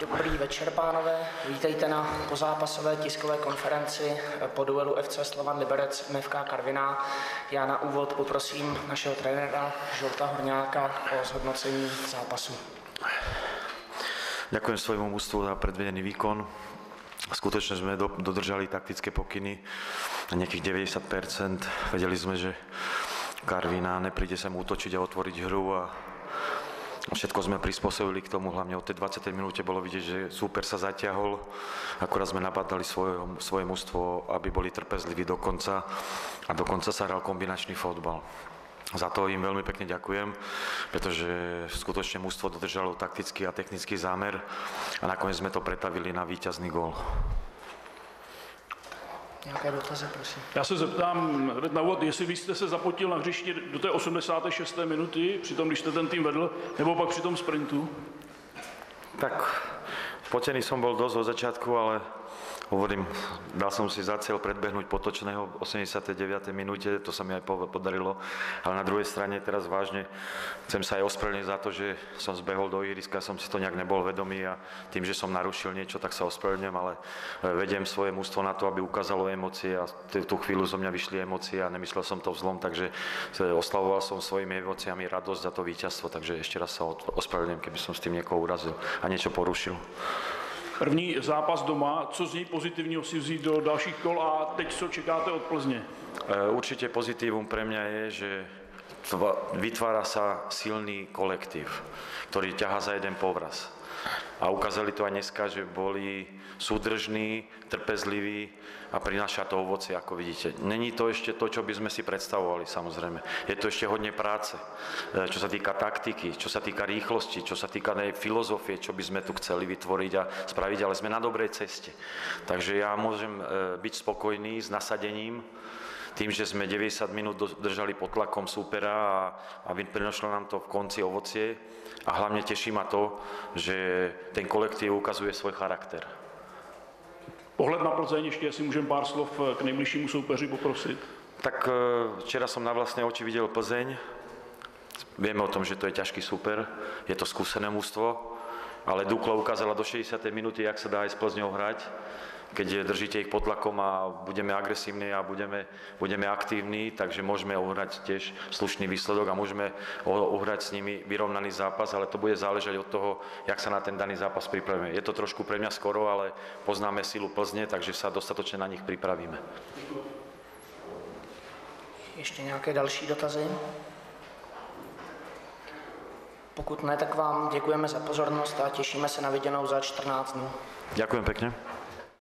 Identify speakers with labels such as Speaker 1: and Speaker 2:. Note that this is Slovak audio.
Speaker 1: Dobrý večer, pánové. Vítejte na pozápasové tiskové konferenci po duelu FC Slovan Liberec MFK Karviná. Já na úvod poprosím našeho trenéra Žolta Horňáka o zhodnocení zápasu.
Speaker 2: Ďakujem svojmu mústvu za predvedený výkon. Skutočne sme do, dodržali taktické pokyny na nejakých 90%. Vedeli sme, že Karvina nepríde sem útočiť a otvoriť hru a Všetko sme prispôsobili k tomu, hlavne od tej 20. minúte bolo vidieť, že súper sa zaťahol, akorát sme napadali svoje, svoje mužstvo, aby boli trpezliví do konca a dokonca sa hral kombinačný fotbal. Za to im veľmi pekne ďakujem, pretože skutočne mužstvo dodržalo taktický a technický zámer a nakoniec sme to pretavili na víťazný gól.
Speaker 1: Nějaké dotazy, prosím.
Speaker 3: Já se zeptám hned na úvod, jestli vy jste se zapotil na hřišti do té 86. minuty, přitom když jste ten tým vedl, nebo pak při tom sprintu?
Speaker 2: Tak spotený som bol dosť od začiatku, ale hovorím, dal som si za cieľ predbehnúť potočného v 89. minúte, to sa mi aj podarilo, ale na druhej strane teraz vážne chcem sa aj ospravedlniť za to, že som zbehol do ihriska, som si to nejak nebol vedomý a tým, že som narušil niečo, tak sa ospravedlňujem, ale vediem svoje mústvo na to, aby ukázalo emócie a tú chvíľu zo mňa vyšli emócie a nemyslel som to vzlom, takže oslavoval som svojimi emóciami radosť za to víťazstvo, takže ešte raz sa ospravedlňujem, keby som s tým niekoho urazil a niečo porušil.
Speaker 3: První zápas doma, co z něj pozitivního si vzít do dalších kol a teď co čekáte od Plzně?
Speaker 2: E, určite pozitívum pre mňa je, že vytvára sa silný kolektív, ktorý ťaha za jeden povraz. A ukázali to aj dneska, že boli súdržní, trpezliví a prináša to ovoci, ako vidíte. Není to ešte to, čo by sme si predstavovali, samozrejme. Je to ešte hodne práce, e, čo sa týka taktiky, čo sa týka rýchlosti, čo sa týka filozofie, čo by sme tu chceli vytvoriť a spraviť, ale sme na dobrej ceste. Takže ja môžem e, byť spokojný s nasadením, tým, že sme 90 minút držali pod tlakom súpera a, a prinošlo nám to v konci ovocie a hlavne teší ma to, že ten kolektív ukazuje svoj charakter.
Speaker 3: Pohled na Plzeň, ještě jestli můžeme pár slov k nejbližšímu soupeři poprosit.
Speaker 2: Tak e, včera som na vlastné oči videl Plzeň. Vieme o tom, že to je ťažký super, je to skúsené mústvo, ale Dukla ukázala do 60. minúty, jak sa dá aj s Plzňou hrať keď držíte ich pod tlakom a budeme agresívni a budeme, budeme aktívni, takže môžeme uhrať tiež slušný výsledok a môžeme uhrať s nimi vyrovnaný zápas, ale to bude záležať od toho, jak sa na ten daný zápas pripravíme. Je to trošku pre mňa skoro, ale poznáme silu Plzne, takže sa dostatočne na nich pripravíme.
Speaker 1: Ještě nějaké další dotazy? Pokud ne, tak vám děkujeme za pozornost a těšíme se na viděnou za 14 dnů.
Speaker 2: Ďakujem pekne.